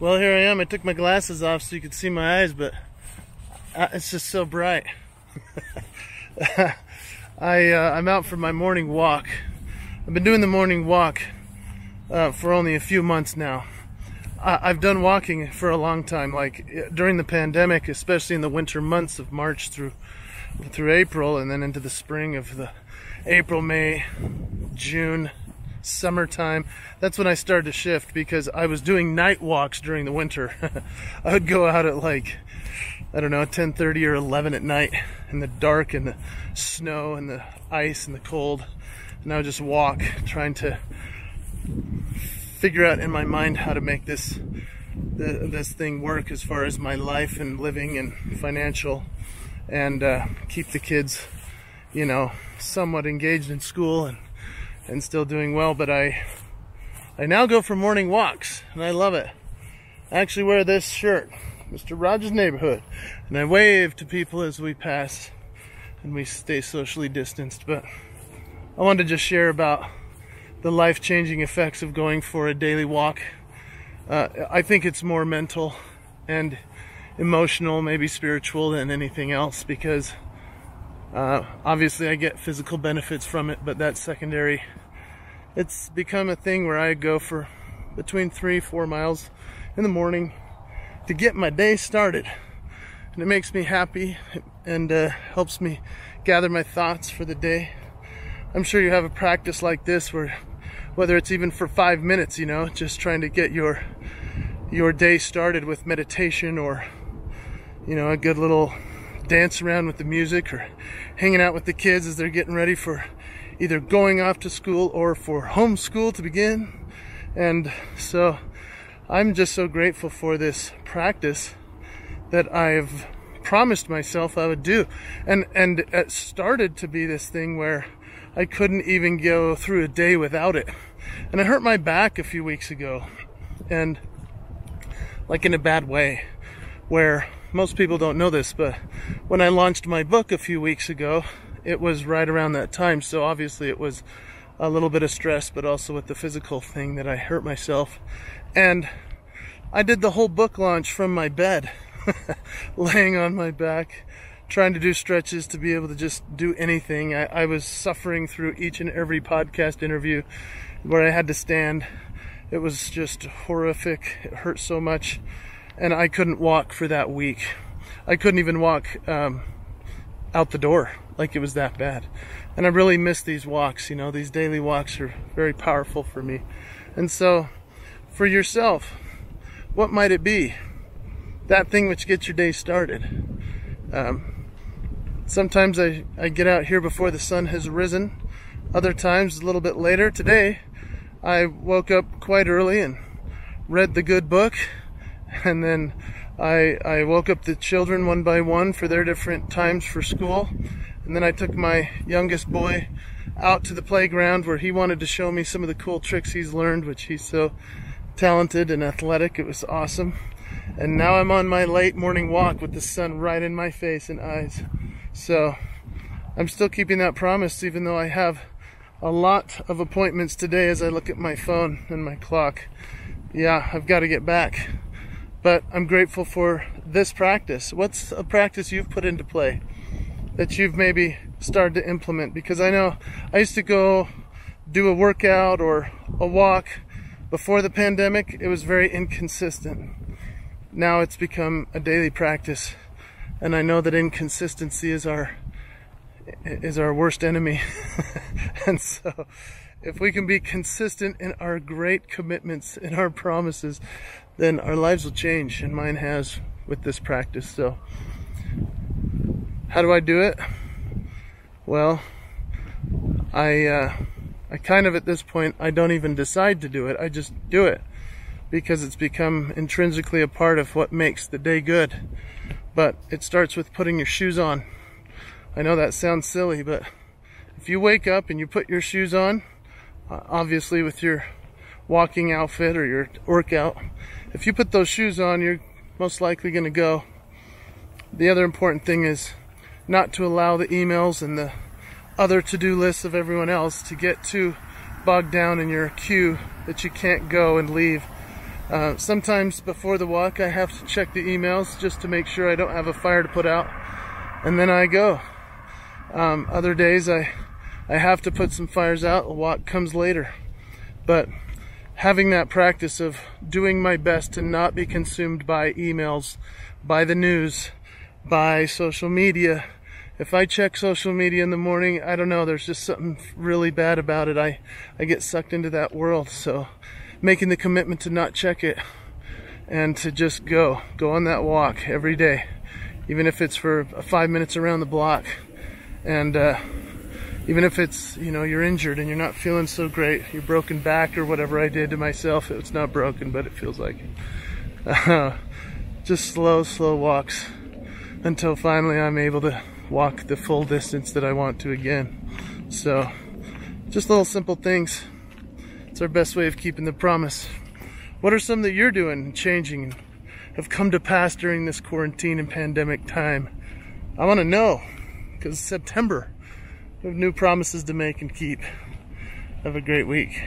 Well, here I am. I took my glasses off so you could see my eyes, but uh, it's just so bright. I, uh, I'm out for my morning walk. I've been doing the morning walk uh, for only a few months now. I, I've done walking for a long time, like during the pandemic, especially in the winter months of March through through April, and then into the spring of the April, May, June, summertime, that's when I started to shift because I was doing night walks during the winter. I would go out at like, I don't know, 10:30 or 11 at night in the dark and the snow and the ice and the cold. And I would just walk trying to figure out in my mind how to make this this thing work as far as my life and living and financial and uh, keep the kids, you know, somewhat engaged in school and and still doing well, but I I now go for morning walks and I love it. I actually wear this shirt, Mr. Rogers Neighborhood, and I wave to people as we pass and we stay socially distanced, but I wanted to just share about the life-changing effects of going for a daily walk. Uh, I think it's more mental and emotional, maybe spiritual than anything else because uh, obviously, I get physical benefits from it, but that's secondary. It's become a thing where I go for between three, four miles in the morning to get my day started. And it makes me happy and uh, helps me gather my thoughts for the day. I'm sure you have a practice like this where, whether it's even for five minutes, you know, just trying to get your your day started with meditation or, you know, a good little dance around with the music or hanging out with the kids as they're getting ready for either going off to school or for homeschool to begin. And so I'm just so grateful for this practice that I've promised myself I would do. And and it started to be this thing where I couldn't even go through a day without it. And I hurt my back a few weeks ago. And like in a bad way where most people don't know this, but when I launched my book a few weeks ago, it was right around that time. So obviously it was a little bit of stress, but also with the physical thing that I hurt myself. And I did the whole book launch from my bed, laying on my back, trying to do stretches to be able to just do anything. I, I was suffering through each and every podcast interview where I had to stand. It was just horrific. It hurt so much and I couldn't walk for that week. I couldn't even walk um, out the door, like it was that bad. And I really miss these walks, you know, these daily walks are very powerful for me. And so, for yourself, what might it be? That thing which gets your day started. Um, sometimes I, I get out here before the sun has risen. Other times, a little bit later. Today, I woke up quite early and read the good book and then I, I woke up the children one by one for their different times for school. And then I took my youngest boy out to the playground where he wanted to show me some of the cool tricks he's learned, which he's so talented and athletic. It was awesome. And now I'm on my late morning walk with the sun right in my face and eyes. So I'm still keeping that promise, even though I have a lot of appointments today as I look at my phone and my clock. Yeah, I've got to get back but I'm grateful for this practice. What's a practice you've put into play that you've maybe started to implement? Because I know I used to go do a workout or a walk before the pandemic. It was very inconsistent. Now it's become a daily practice. And I know that inconsistency is our is our worst enemy. and so if we can be consistent in our great commitments, in our promises, then our lives will change, and mine has with this practice. So, how do I do it? Well, I uh, I kind of at this point I don't even decide to do it. I just do it because it's become intrinsically a part of what makes the day good. But it starts with putting your shoes on. I know that sounds silly, but if you wake up and you put your shoes on, uh, obviously with your walking outfit or your workout, if you put those shoes on, you're most likely going to go. The other important thing is not to allow the emails and the other to-do lists of everyone else to get too bogged down in your queue that you can't go and leave Uh, sometimes before the walk, I have to check the emails just to make sure I don't have a fire to put out, and then I go. Um, other days, I I have to put some fires out. A walk comes later, but having that practice of doing my best to not be consumed by emails, by the news, by social media. If I check social media in the morning, I don't know, there's just something really bad about it. I, I get sucked into that world. So making the commitment to not check it and to just go, go on that walk every day, even if it's for five minutes around the block. And, uh, even if it's, you know, you're injured and you're not feeling so great, your broken back or whatever I did to myself, it's not broken, but it feels like. Uh, just slow, slow walks until finally I'm able to walk the full distance that I want to again. So, just little simple things. It's our best way of keeping the promise. What are some that you're doing, changing, and have come to pass during this quarantine and pandemic time? I want to know, because September, have new promises to make and keep. Have a great week.